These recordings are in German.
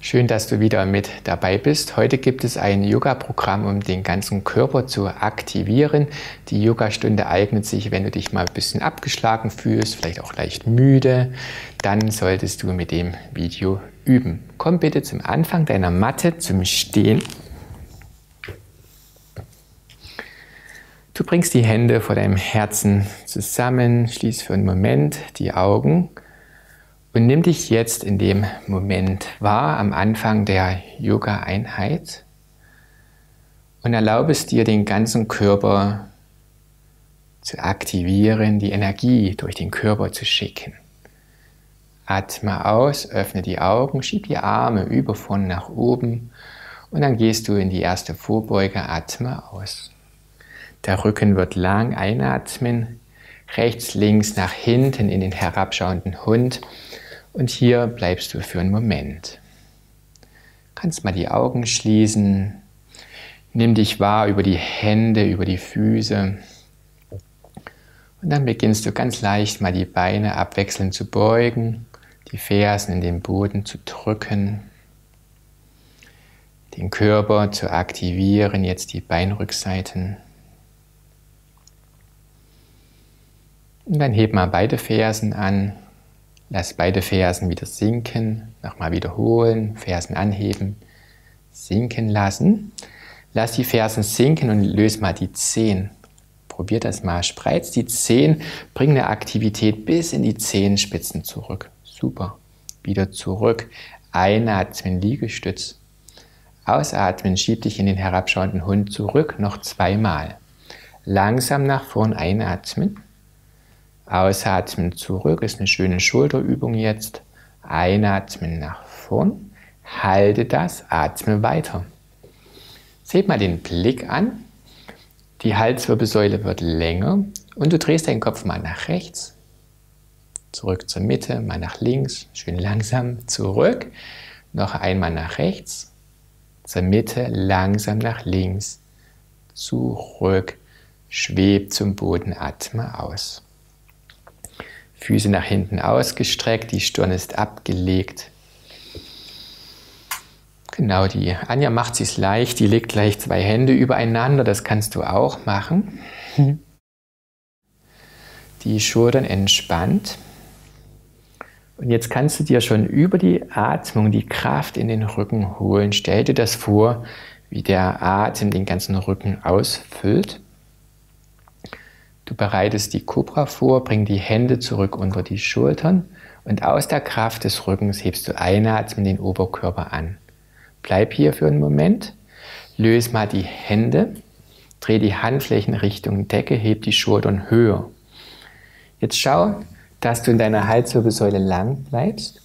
Schön, dass du wieder mit dabei bist. Heute gibt es ein Yoga-Programm, um den ganzen Körper zu aktivieren. Die Yogastunde eignet sich, wenn du dich mal ein bisschen abgeschlagen fühlst, vielleicht auch leicht müde, dann solltest du mit dem Video üben. Komm bitte zum Anfang deiner Matte zum Stehen. Du bringst die Hände vor deinem Herzen zusammen, schließ für einen Moment die Augen und nimm dich jetzt in dem Moment wahr am Anfang der Yoga-Einheit und erlaube es dir, den ganzen Körper zu aktivieren, die Energie durch den Körper zu schicken. Atme aus, öffne die Augen, schieb die Arme über von nach oben und dann gehst du in die erste Vorbeuge, atme aus. Der Rücken wird lang, einatmen, rechts, links, nach hinten in den herabschauenden Hund und hier bleibst du für einen Moment. Kannst mal die Augen schließen. Nimm dich wahr über die Hände, über die Füße. Und dann beginnst du ganz leicht mal die Beine abwechselnd zu beugen, die Fersen in den Boden zu drücken, den Körper zu aktivieren, jetzt die Beinrückseiten. Und dann heb mal beide Fersen an Lass beide Fersen wieder sinken. Nochmal wiederholen. Fersen anheben. Sinken lassen. Lass die Fersen sinken und löse mal die Zehen. Probier das mal. Spreiz die Zehen. Bring eine Aktivität bis in die Zehenspitzen zurück. Super. Wieder zurück. Einatmen, Liegestütz. Ausatmen, schieb dich in den herabschauenden Hund zurück. Noch zweimal. Langsam nach vorn einatmen. Ausatmen zurück ist eine schöne Schulterübung jetzt. Einatmen nach vorn. Halte das, atme weiter. Seht mal den Blick an. Die Halswirbelsäule wird länger und du drehst deinen Kopf mal nach rechts, zurück zur Mitte, mal nach links, schön langsam zurück. Noch einmal nach rechts, zur Mitte, langsam nach links, zurück, schwebt zum Boden, atme aus. Füße nach hinten ausgestreckt, die Stirn ist abgelegt. Genau, die Anja macht es leicht, die legt gleich zwei Hände übereinander, das kannst du auch machen. Die Schultern entspannt. Und jetzt kannst du dir schon über die Atmung die Kraft in den Rücken holen. Stell dir das vor, wie der Atem den ganzen Rücken ausfüllt. Du bereitest die Cobra vor, bring die Hände zurück unter die Schultern und aus der Kraft des Rückens hebst du einatmen den Oberkörper an. Bleib hier für einen Moment, löse mal die Hände, dreh die Handflächen Richtung Decke, heb die Schultern höher. Jetzt schau, dass du in deiner Halswirbelsäule lang bleibst.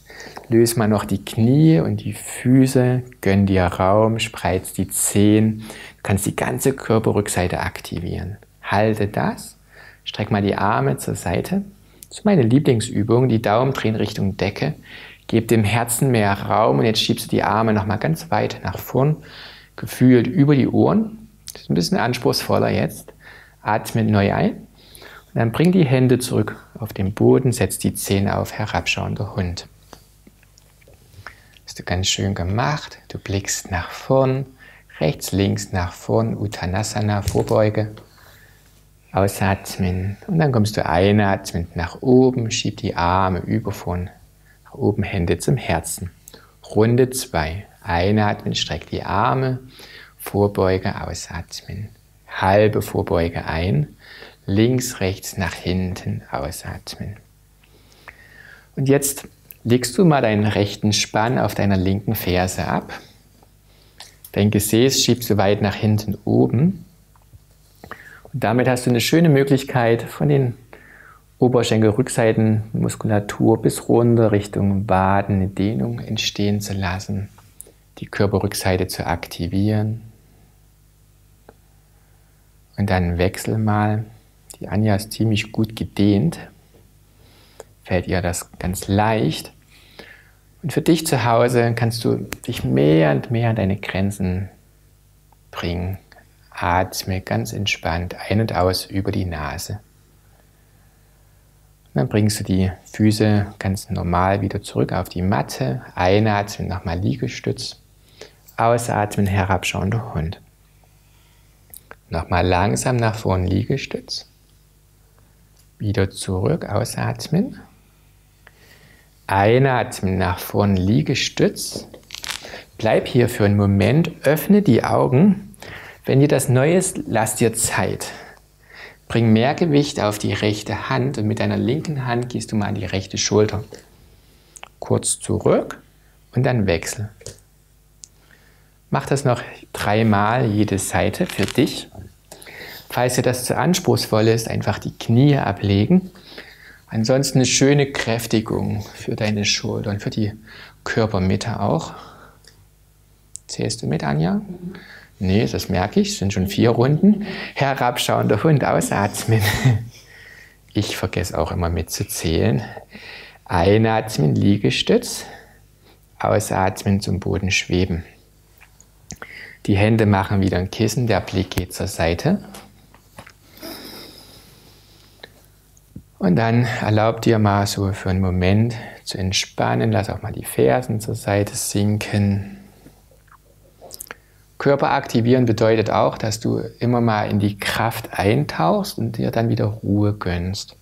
Löse mal noch die Knie und die Füße, gönn dir Raum, spreiz die Zehen. Du kannst die ganze Körperrückseite aktivieren. Halte das Streck mal die Arme zur Seite. Das ist meine Lieblingsübung. Die Daumen drehen Richtung Decke. Gib dem Herzen mehr Raum und jetzt schiebst du die Arme nochmal ganz weit nach vorn, gefühlt über die Ohren. Das ist ein bisschen anspruchsvoller jetzt. Atme neu ein und dann bring die Hände zurück auf den Boden, setz die Zähne auf, herabschauender Hund. Hast du ganz schön gemacht. Du blickst nach vorn, rechts, links, nach vorn, Uttanasana, Vorbeuge. Ausatmen und dann kommst du einatmend nach oben, schieb die Arme über von nach oben, Hände zum Herzen. Runde 2. Einatmen, streck die Arme, Vorbeuge, ausatmen. Halbe Vorbeuge ein, links, rechts, nach hinten, ausatmen. Und jetzt legst du mal deinen rechten Spann auf deiner linken Ferse ab. Dein Gesäß schiebst du weit nach hinten oben und damit hast du eine schöne Möglichkeit, von den Oberschenkelrückseitenmuskulatur bis runter Richtung Waden eine Dehnung entstehen zu lassen, die Körperrückseite zu aktivieren. Und dann wechsel mal. Die Anja ist ziemlich gut gedehnt. Fällt ihr das ganz leicht. Und für dich zu Hause kannst du dich mehr und mehr an deine Grenzen bringen. Atme ganz entspannt ein und aus über die Nase. Dann bringst du die Füße ganz normal wieder zurück auf die Matte. Einatmen, nochmal Liegestütz. Ausatmen, herabschauender Hund. Nochmal langsam nach vorn Liegestütz. Wieder zurück, ausatmen. Einatmen nach vorn Liegestütz. Bleib hier für einen Moment, öffne die Augen. Wenn dir das Neues, lass dir Zeit. Bring mehr Gewicht auf die rechte Hand und mit deiner linken Hand gehst du mal an die rechte Schulter. Kurz zurück und dann wechsel. Mach das noch dreimal jede Seite für dich. Falls dir das zu anspruchsvoll ist, einfach die Knie ablegen. Ansonsten eine schöne Kräftigung für deine Schultern, für die Körpermitte auch. Zählst du mit, Anja? Nee, das merke ich, es sind schon vier Runden. Herabschauender Hund, ausatmen. Ich vergesse auch immer mitzuzählen. Einatmen, Liegestütz. Ausatmen, zum Boden schweben. Die Hände machen wieder ein Kissen, der Blick geht zur Seite. Und dann erlaub dir mal so für einen Moment zu entspannen. Lass auch mal die Fersen zur Seite sinken. Körper aktivieren bedeutet auch, dass du immer mal in die Kraft eintauchst und dir dann wieder Ruhe gönnst.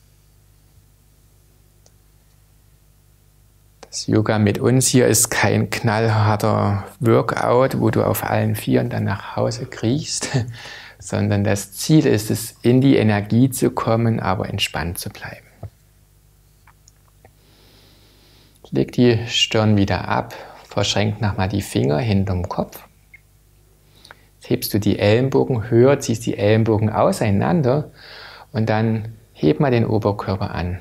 Das Yoga mit uns hier ist kein knallharter Workout, wo du auf allen Vieren dann nach Hause kriechst, sondern das Ziel ist es, in die Energie zu kommen, aber entspannt zu bleiben. Leg die Stirn wieder ab, verschränk nochmal die Finger hinterm Kopf hebst du die Ellenbogen höher, ziehst die Ellenbogen auseinander und dann heb mal den Oberkörper an.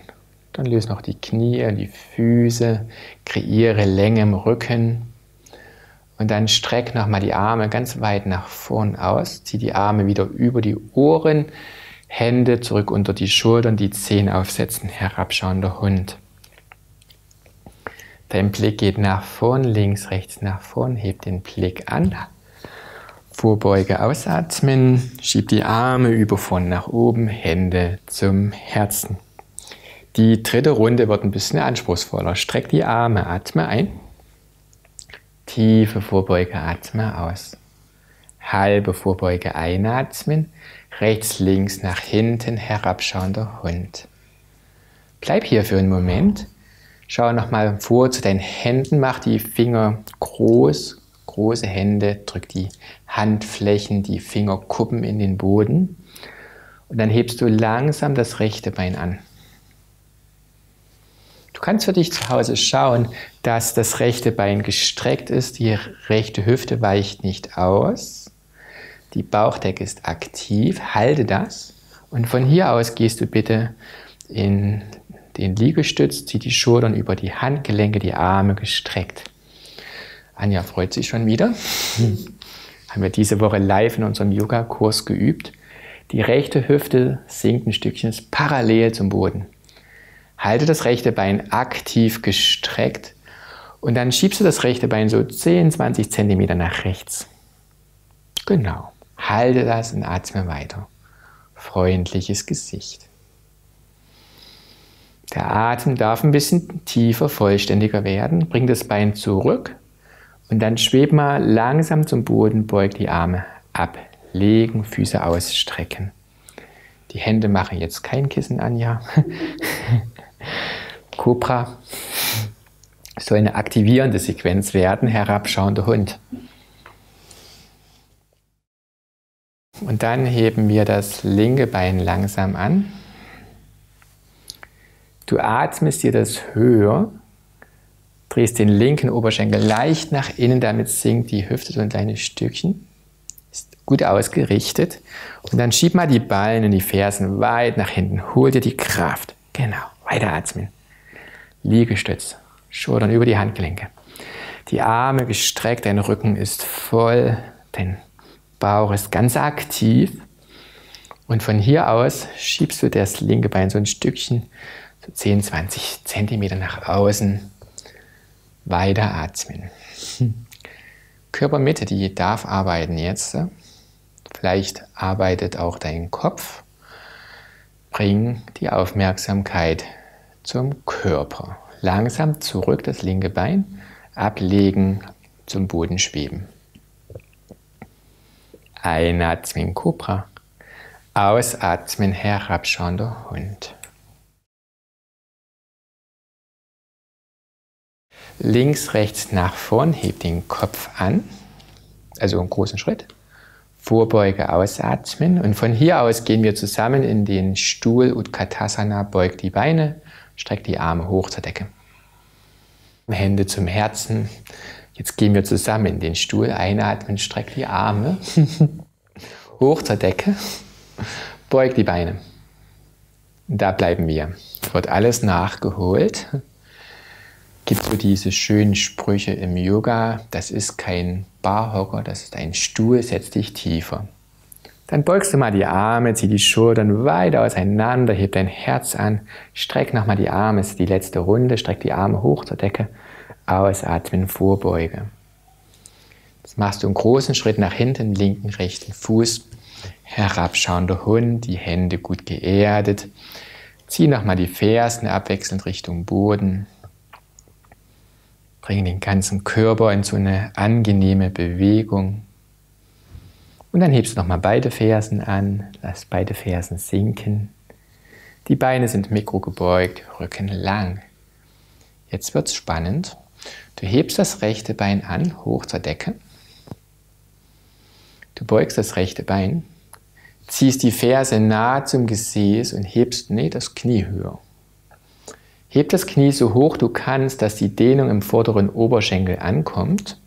Dann löse noch die Knie und die Füße, kreiere Länge im Rücken und dann streck nochmal die Arme ganz weit nach vorn aus, zieh die Arme wieder über die Ohren, Hände zurück unter die Schultern, die Zehen aufsetzen, herabschauender Hund. Dein Blick geht nach vorn, links, rechts nach vorn, heb den Blick an, Vorbeuge ausatmen, schieb die Arme über von nach oben, Hände zum Herzen. Die dritte Runde wird ein bisschen anspruchsvoller. Streck die Arme, atme ein. Tiefe Vorbeuge, atme aus. Halbe Vorbeuge einatmen, rechts, links, nach hinten, herabschauender Hund. Bleib hier für einen Moment. Schau nochmal vor zu deinen Händen, mach die Finger groß, große Hände, drück die Handflächen, die Fingerkuppen in den Boden. Und dann hebst du langsam das rechte Bein an. Du kannst für dich zu Hause schauen, dass das rechte Bein gestreckt ist, die rechte Hüfte weicht nicht aus, die Bauchdecke ist aktiv, halte das. Und von hier aus gehst du bitte in den Liegestütz, zieh die Schultern über die Handgelenke, die Arme gestreckt. Anja freut sich schon wieder. Haben wir diese Woche live in unserem Yoga-Kurs geübt. Die rechte Hüfte sinkt ein Stückchen parallel zum Boden. Halte das rechte Bein aktiv gestreckt und dann schiebst du das rechte Bein so 10, 20 Zentimeter nach rechts. Genau. Halte das und atme weiter. Freundliches Gesicht. Der Atem darf ein bisschen tiefer, vollständiger werden. Bring das Bein zurück und dann schweb mal langsam zum Boden, beug die Arme ab, legen, Füße ausstrecken. Die Hände machen jetzt kein Kissen, Anja. Cobra soll eine aktivierende Sequenz werden, herabschauender Hund. Und dann heben wir das linke Bein langsam an. Du atmest dir das höher Drehst den linken Oberschenkel leicht nach innen, damit sinkt die Hüfte so ein kleines Stückchen. Ist gut ausgerichtet. Und dann schieb mal die Ballen und die Fersen weit nach hinten. Hol dir die Kraft. Genau, weiter atmen. Liegestütz. Schultern über die Handgelenke. Die Arme gestreckt, dein Rücken ist voll, dein Bauch ist ganz aktiv. Und von hier aus schiebst du das linke Bein so ein Stückchen, so 10, 20 Zentimeter nach außen weiter atmen. Körpermitte, die darf arbeiten jetzt. Vielleicht arbeitet auch dein Kopf. Bring die Aufmerksamkeit zum Körper. Langsam zurück das linke Bein, ablegen, zum Boden schweben. Einatmen Cobra, ausatmen herabschauender Hund. Links, rechts nach vorn, heb den Kopf an, also einen großen Schritt. Vorbeuge, ausatmen und von hier aus gehen wir zusammen in den Stuhl Utkatasana, beug die Beine, streck die Arme hoch zur Decke. Hände zum Herzen. Jetzt gehen wir zusammen in den Stuhl, einatmen, streck die Arme hoch zur Decke, beug die Beine. Da bleiben wir. Wird alles nachgeholt gibt so diese schönen Sprüche im Yoga, das ist kein Barhocker, das ist ein Stuhl, setz dich tiefer. Dann beugst du mal die Arme, zieh die Schultern weiter auseinander, heb dein Herz an, streck nochmal die Arme, das ist die letzte Runde, streck die Arme hoch zur Decke, ausatmen, Vorbeuge. Jetzt machst du einen großen Schritt nach hinten, linken, rechten Fuß, herabschauender Hund, die Hände gut geerdet. Zieh nochmal die Fersen abwechselnd Richtung Boden, Bring den ganzen Körper in so eine angenehme Bewegung. Und dann hebst du nochmal beide Fersen an, lass beide Fersen sinken. Die Beine sind mikrogebeugt, Rücken lang. Jetzt wird's spannend. Du hebst das rechte Bein an, hoch zur Decke. Du beugst das rechte Bein, ziehst die Ferse nah zum Gesäß und hebst nee, das Knie höher. Heb das Knie so hoch du kannst, dass die Dehnung im vorderen Oberschenkel ankommt.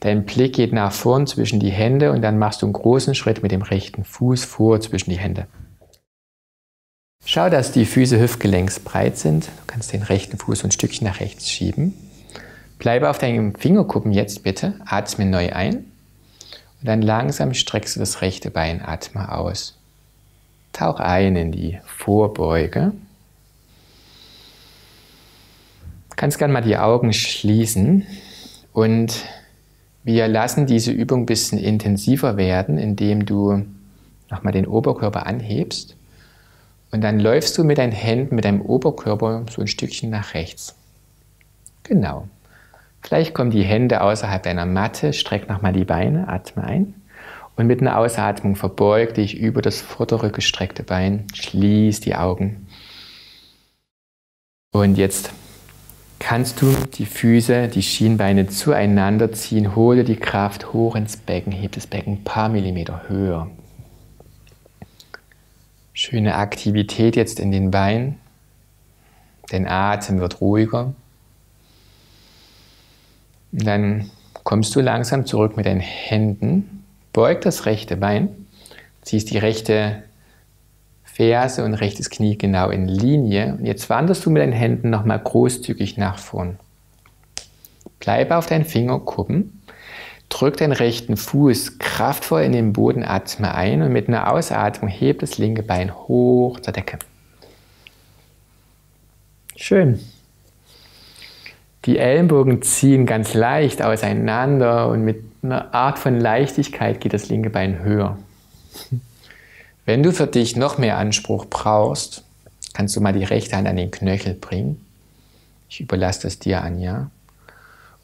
Dein Blick geht nach vorn zwischen die Hände und dann machst du einen großen Schritt mit dem rechten Fuß vor zwischen die Hände. Schau, dass die Füße hüftgelenksbreit sind. Du kannst den rechten Fuß ein Stückchen nach rechts schieben. Bleibe auf deinen Fingerkuppen jetzt bitte. Atme neu ein. Und dann langsam streckst du das rechte Bein. Atme aus. Tauch ein in die Vorbeuge kannst gerne mal die Augen schließen und wir lassen diese Übung ein bisschen intensiver werden, indem du nochmal den Oberkörper anhebst und dann läufst du mit deinen Händen, mit deinem Oberkörper so ein Stückchen nach rechts. Genau. Vielleicht kommen die Hände außerhalb deiner Matte, streck nochmal die Beine, atme ein. Und mit einer Ausatmung verbeug dich über das vordere gestreckte Bein, schließ die Augen. Und jetzt kannst du die Füße, die Schienbeine zueinander ziehen, hole die Kraft hoch ins Becken, heb das Becken ein paar Millimeter höher. Schöne Aktivität jetzt in den Beinen. Dein Atem wird ruhiger. Und dann kommst du langsam zurück mit deinen Händen, beug das rechte Bein, ziehst die rechte Ferse und rechtes Knie genau in Linie. Und jetzt wanderst du mit deinen Händen nochmal großzügig nach vorn. Bleibe auf deinen Fingerkuppen. Drück den rechten Fuß kraftvoll in den Boden, atme ein und mit einer Ausatmung heb das linke Bein hoch zur Decke. Schön. Die Ellenbogen ziehen ganz leicht auseinander und mit einer Art von Leichtigkeit geht das linke Bein höher. Wenn du für dich noch mehr Anspruch brauchst, kannst du mal die rechte Hand an den Knöchel bringen. Ich überlasse das dir, Anja.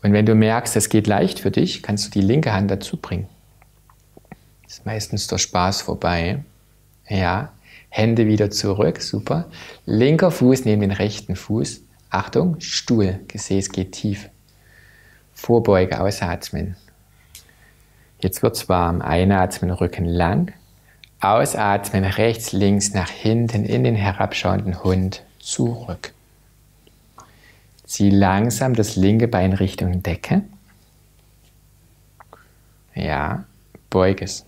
Und wenn du merkst, es geht leicht für dich, kannst du die linke Hand dazu bringen. Ist meistens der Spaß vorbei. Ja, Hände wieder zurück, super. Linker Fuß neben den rechten Fuß. Achtung, Stuhl, Gesäß geht tief. Vorbeuge, ausatmen. Jetzt wird's warm. Einatmen, Rücken lang. Ausatmen rechts, links, nach hinten in den herabschauenden Hund zurück. Zieh langsam das linke Bein Richtung Decke. Ja, beug es.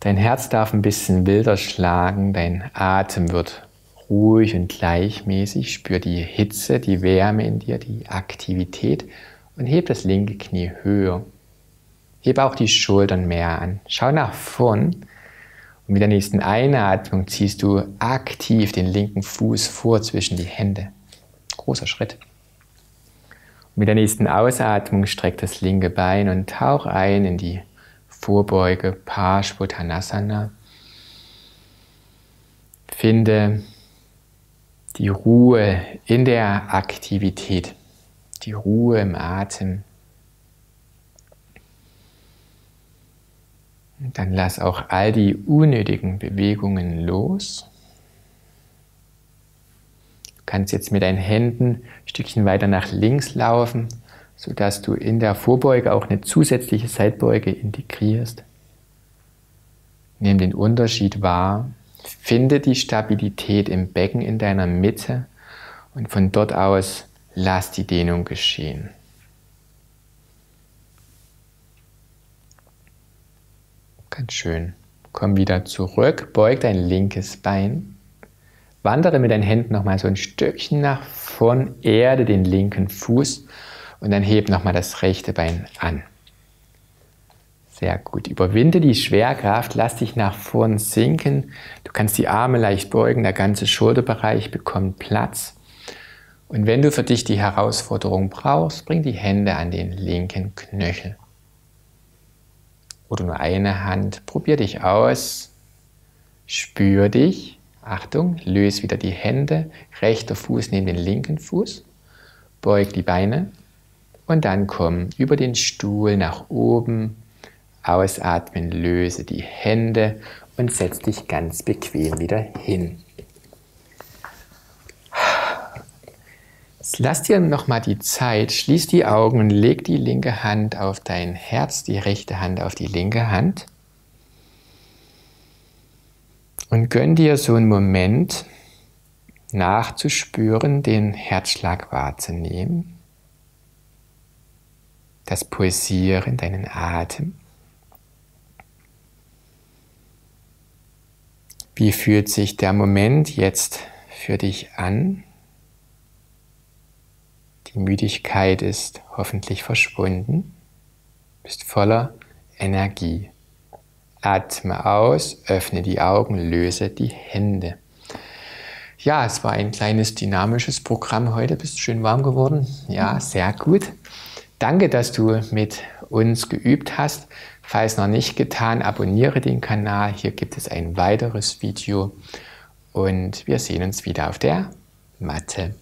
Dein Herz darf ein bisschen wilder schlagen, dein Atem wird ruhig und gleichmäßig. Spür die Hitze, die Wärme in dir, die Aktivität und heb das linke Knie höher. Heb auch die Schultern mehr an. Schau nach vorn. Und mit der nächsten Einatmung ziehst du aktiv den linken Fuß vor zwischen die Hände. Großer Schritt. Und mit der nächsten Ausatmung streck das linke Bein und tauch ein in die Vorbeuge Parshvottanasana. Finde die Ruhe in der Aktivität, die Ruhe im Atem. Dann lass auch all die unnötigen Bewegungen los. Du kannst jetzt mit deinen Händen ein Stückchen weiter nach links laufen, sodass du in der Vorbeuge auch eine zusätzliche Seitbeuge integrierst. Nimm den Unterschied wahr. Finde die Stabilität im Becken in deiner Mitte und von dort aus lass die Dehnung geschehen. Ganz schön. Komm wieder zurück, beug dein linkes Bein. Wandere mit deinen Händen nochmal so ein Stückchen nach vorn, erde den linken Fuß und dann heb nochmal das rechte Bein an. Sehr gut. Überwinde die Schwerkraft, lass dich nach vorn sinken. Du kannst die Arme leicht beugen, der ganze Schulterbereich bekommt Platz. Und wenn du für dich die Herausforderung brauchst, bring die Hände an den linken Knöchel oder nur eine Hand. Probier dich aus. Spür dich. Achtung, löse wieder die Hände. Rechter Fuß neben den linken Fuß. Beug die Beine. Und dann komm über den Stuhl nach oben. Ausatmen, löse die Hände und setz dich ganz bequem wieder hin. Lass dir nochmal die Zeit, schließ die Augen und leg die linke Hand auf dein Herz, die rechte Hand auf die linke Hand. Und gönn dir so einen Moment nachzuspüren, den Herzschlag wahrzunehmen, das Pulsieren, deinen Atem. Wie fühlt sich der Moment jetzt für dich an? Die Müdigkeit ist hoffentlich verschwunden. Du bist voller Energie. Atme aus, öffne die Augen, löse die Hände. Ja, es war ein kleines dynamisches Programm heute. Bist du schön warm geworden? Ja, sehr gut. Danke, dass du mit uns geübt hast. Falls noch nicht getan, abonniere den Kanal. Hier gibt es ein weiteres Video und wir sehen uns wieder auf der Matte.